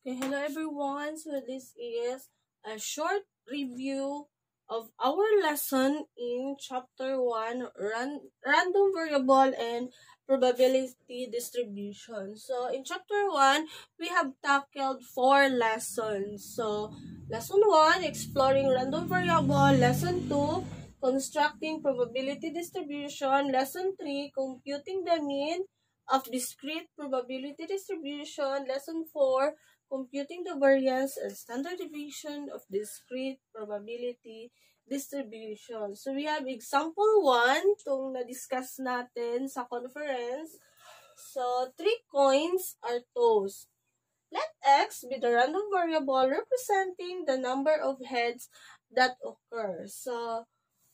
Okay, hello everyone. So this is a short review of our lesson in chapter 1, ran random variable and probability distribution. So in chapter 1, we have tackled four lessons. So lesson 1, exploring random variable. Lesson 2, constructing probability distribution. Lesson 3, computing the mean of discrete probability distribution. Lesson 4, computing the variance and standard deviation of discrete probability distribution. So, we have example 1, itong na-discuss natin sa conference. So, three coins are tossed. Let x be the random variable representing the number of heads that occur. So,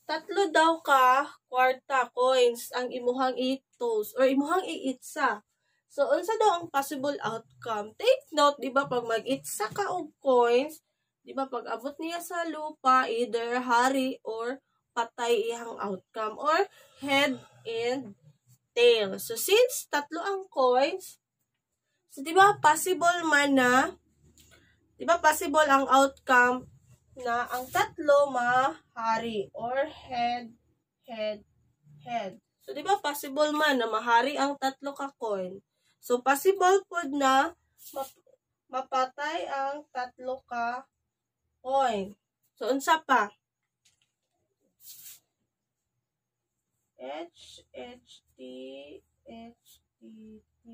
tatlo daw ka kwarta coins ang imuhang i-toast or imuhang i-itsa. So, unsa daw ang possible outcome? Take note, di ba, pag mag-itsa ka og coins, di ba, pag abot niya sa lupa, either hari or patay ihang outcome or head and tail. So, since tatlo ang coins, so, di ba, possible man na, di ba, possible ang outcome na ang tatlo mahari or head, head, head. So, di ba possible man na mahari ang tatlo ka coin? So, possible po na mapatay ang tatlo ka coin. So, unsa pa? H, H, T, H, T, T,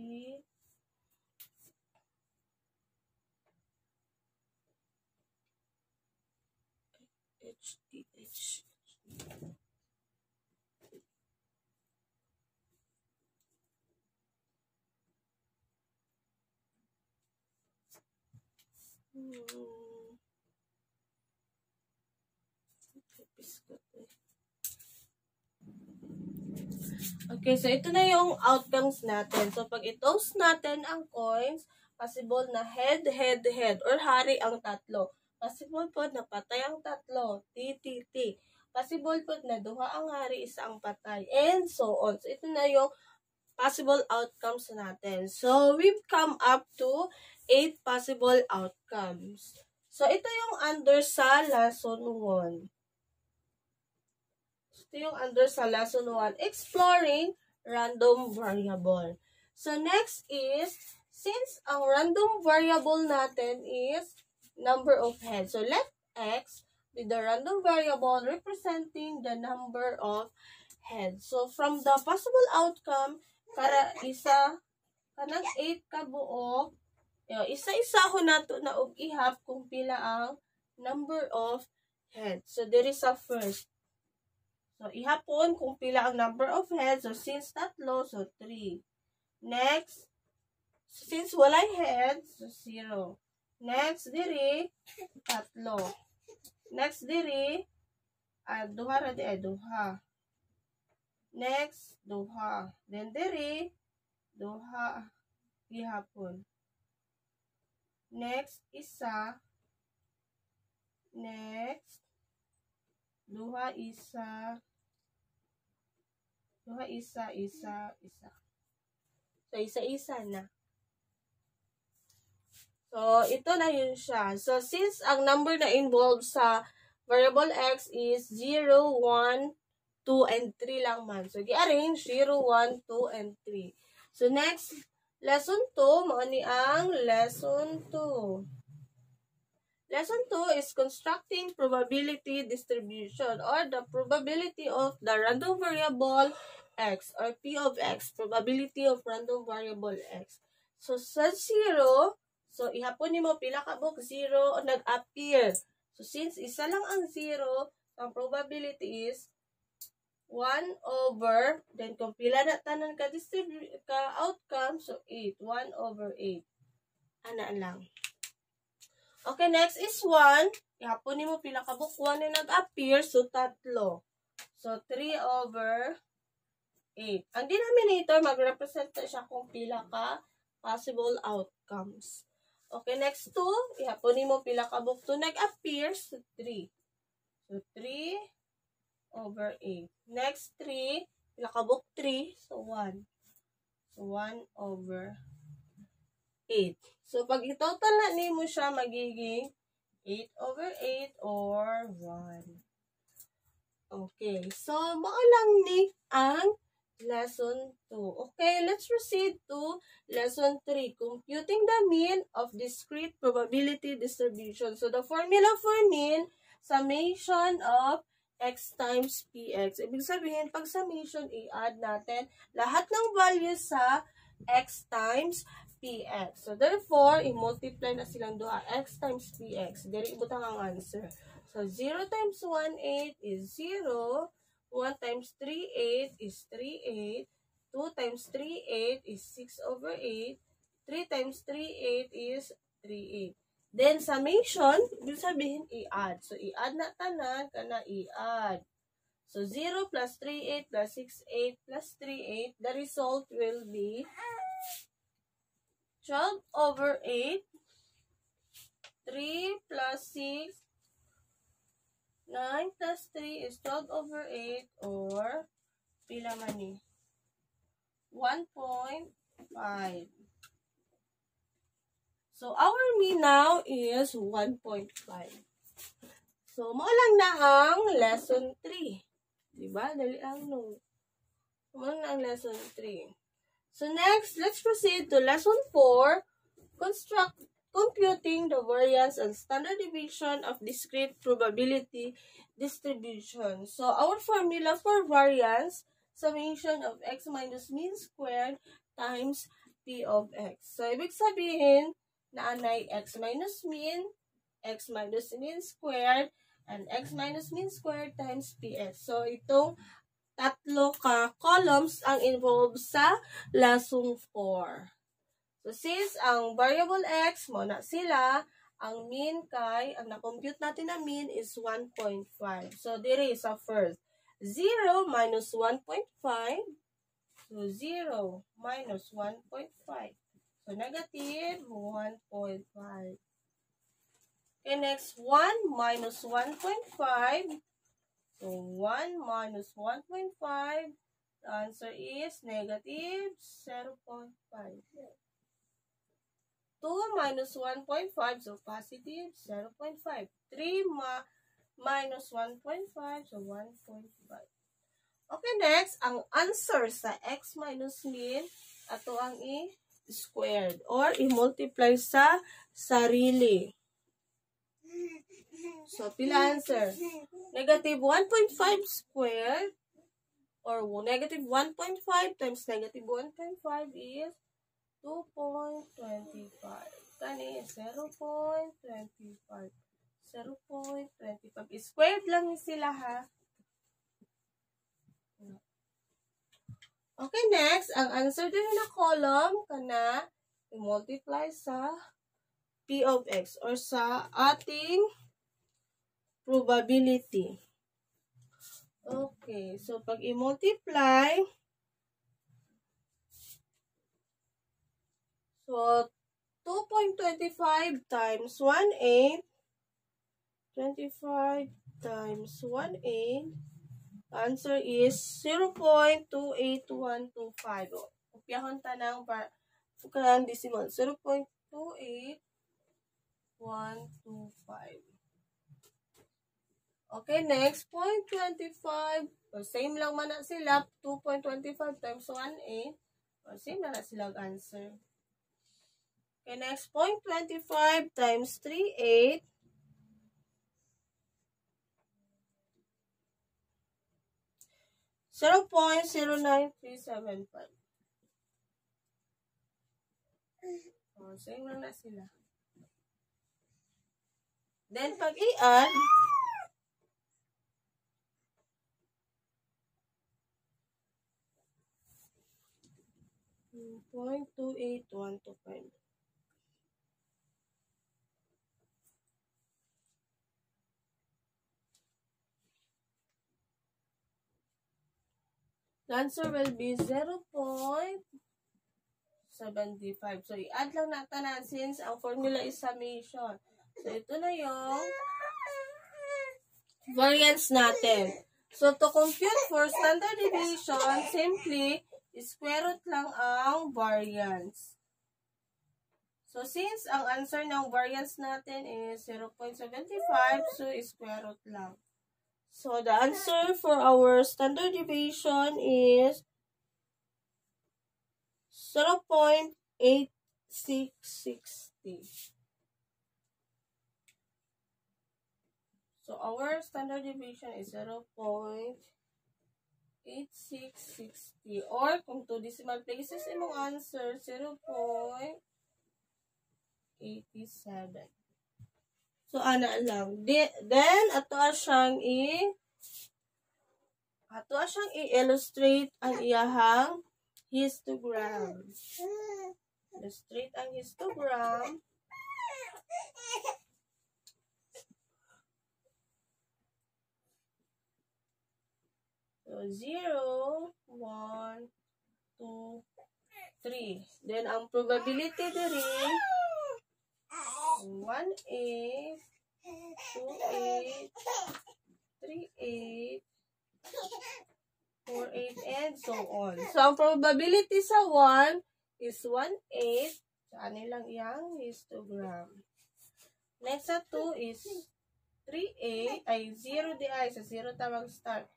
HDH. Okay, so ito na yung outcomes natin. So, pag i-toast natin ang coins, possible na head, head, head, or hari ang tatlo. Possible po na patay ang tatlo. T, T, T. Possible po na duha ang hari, isa ang patay. And so on. So, ito na yung possible outcomes natin. So, we've come up to 8 possible outcomes. So, ito yung under sa lesson 1. Ito yung under sa lesson 1. Exploring random variable. So, next is, since ang random variable natin is number of heads. So, let x be the random variable representing the number of heads. So, from the possible outcome, para isa, kanang 8 ka buo, isa-isa ho nato na og ihap kung pila ang number of heads. So, there is a first. So, ihapon kung pila ang number of heads. So, since tatlo, so 3. Next, since walay heads, so 0. Next diri tatlo. Next diri ah, duha ra di duha. Next duha. Then diri duha gihapon. Next isa. Next duha isa. Duha isa isa isa. So isa-isa na. So, ito na yun siya. So, since ang number na involved sa variable x is 0, 1, 2, and 3 lang man. So, i-arrange 0, 1, 2, and 3. So, next, lesson 2, mga ni ang lesson 2. Lesson 2 is constructing probability distribution or the probability of the random variable x or p of x, probability of random variable x. So, sa 0, So, ihapon ni mo pila ka book, zero, nag-appear. So, since isa lang ang zero, ang probability is 1 over, then kung pila na tanan ka, ka outcome, so 8. 1 over 8. Ana lang. Okay, next is 1. Ihapon mo pila ka book, 1 na nag-appear, so tatlo. So, 3 over 8. Ang denominator, mag-represent siya kung pila ka possible outcomes. Okay, next 2. Ihaponin mo pila ka book 2 nag-appear. So, 3. So, 3 over 8. Next 3. Pila ka book 3. So, 1. So, 1 over 8. So, pag i-total na ni mo siya, magiging 8 over 8 or 1. Okay. So, mao ni ang lesson 2. Okay, let's proceed to lesson 3. Computing the mean of discrete probability distribution. So, the formula for mean, summation of x times px. Ibig sabihin, pag summation, i-add natin lahat ng values sa x times px. So, therefore, i-multiply na silang doha. x times px. Diri ibutang ang answer. So, 0 times 1, 8 is 0. 1 times 3, 8 is 3, 8. 2 times 3, 8 is 6 over 8. 3 times 3, 8 is 3, 8. Then, summation, ibig sabihin, i-add. So, i-add na tanan, kana i-add. So, 0 plus 3, 8 plus 6, 8 plus 3, 8. The result will be 12 over 8. 3 plus 6. 9 plus 3 is 12 over 8 or pila man ni? 1.5. So, our mean now is 1.5. So, mo lang na ang lesson 3. Diba? Dali ang no. Mo lang na ang lesson 3. So, next, let's proceed to lesson 4. Construct computing the variance and standard deviation of discrete probability distribution. So, our formula for variance, summation of x minus mean squared times p of x. So, ibig sabihin, na anay x minus mean, x minus mean squared, and x minus mean squared times ps. So, itong tatlo ka columns ang involved sa lesson 4. So, since ang variable x mo na sila, ang mean kay, ang na-compute natin na mean is 1.5. So, dire sa first. 0 minus 1.5. So, 0 minus 1.5. So, negative 1.5. Okay, next, 1 minus 1.5. So, 1 minus 1.5. The answer is negative 0.5. 2 minus 1.5, so positive 0.5. 3 ma minus 1.5, so 1.5. Okay, next, ang answer sa x minus mean, ato ang i squared or i-multiply sa sarili. So, pila answer? Negative 1.5 squared or negative 1.5 times negative 1.5 is 2.25. Kani, 0.25. 0.25. Squared lang sila ha. Okay, next, ang answer din na column kana i-multiply sa P of X or sa ating probability. Okay, so pag i-multiply, so 2.25 times 1 8, 25 times 1 8, Answer is 0.28125. O, upyahon ta ng kanang decimal. 0.28125. Okay, next, 0.25. O, same lang man na sila. 2.25 times 1.8. O, same na na sila answer. Okay, next, 0.25 times 3.8. 0.09375. Oh, same lang na sila. Then, pag i-add, point two eight one two five. Answer will be 0.75. So, i-add lang natin na since ang formula is summation. So, ito na yung variance natin. So, to compute for standard deviation, simply, square root lang ang variance. So, since ang answer ng variance natin is 0.75, so square root lang. So, the answer for our standard deviation is 0.8660. So, our standard deviation is 0.8660. Or, kung two decimal places, imong answer, 0.87. So, ana lang. De, then, ato siyang i- ato siyang i-illustrate ang iyahang histogram. Illustrate ang histogram. So, 0, 1, 2, 3. Then, ang probability diri, 1, 8, 2, 8, 3, 8, 4, 8, and so on. So, ang probability sa 1 is 1, 8. Sa anilang iyang histogram. Next sa 2 is 3, 8. Ay, 0 di ay. Sa 0 tawag start.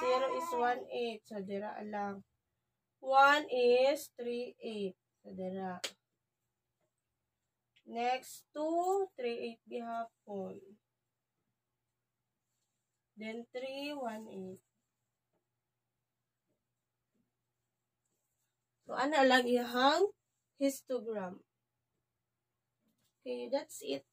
0 is 1, 8. So, dira lang. 1 is 3, 8. So, dira. Next, 2, 3, 8 gihapon. Then, 3, 1, 8. So, ana lang ihang histogram. Okay, that's it.